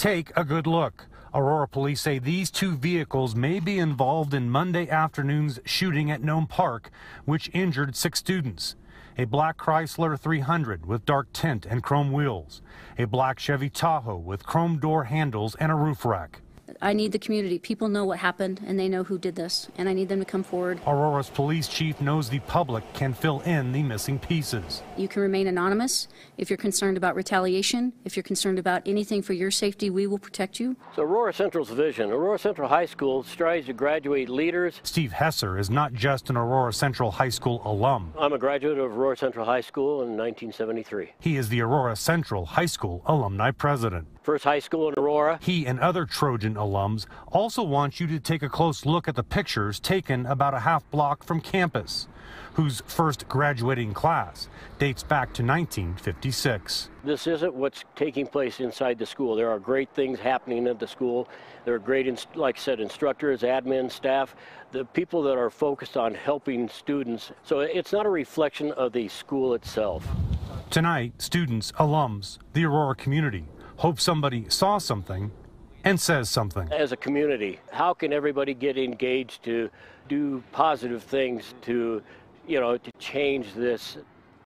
Take a good look. Aurora police say these two vehicles may be involved in Monday afternoon's shooting at Nome Park, which injured six students. A black Chrysler 300 with dark tint and chrome wheels, a black Chevy Tahoe with chrome door handles and a roof rack. I need the community. People know what happened and they know who did this, and I need them to come forward. Aurora's police chief knows the public can fill in the missing pieces. You can remain anonymous. If you're concerned about retaliation, if you're concerned about anything for your safety, we will protect you. So Aurora Central's vision. Aurora Central High School strives to graduate leaders. Steve Hesser is not just an Aurora Central High School alum. I'm a graduate of Aurora Central High School in 1973. He is the Aurora Central High School alumni president. First high school in Aurora. He and other Trojan alums also want you to take a close look at the pictures taken about a half block from campus, whose first graduating class dates back to 1956. This isn't what's taking place inside the school. There are great things happening at the school. There are great, like I said, instructors, admin, staff, the people that are focused on helping students. So it's not a reflection of the school itself. Tonight, students, alums, the Aurora community hope somebody saw something and says something. As a community, how can everybody get engaged to do positive things to, you know, to change this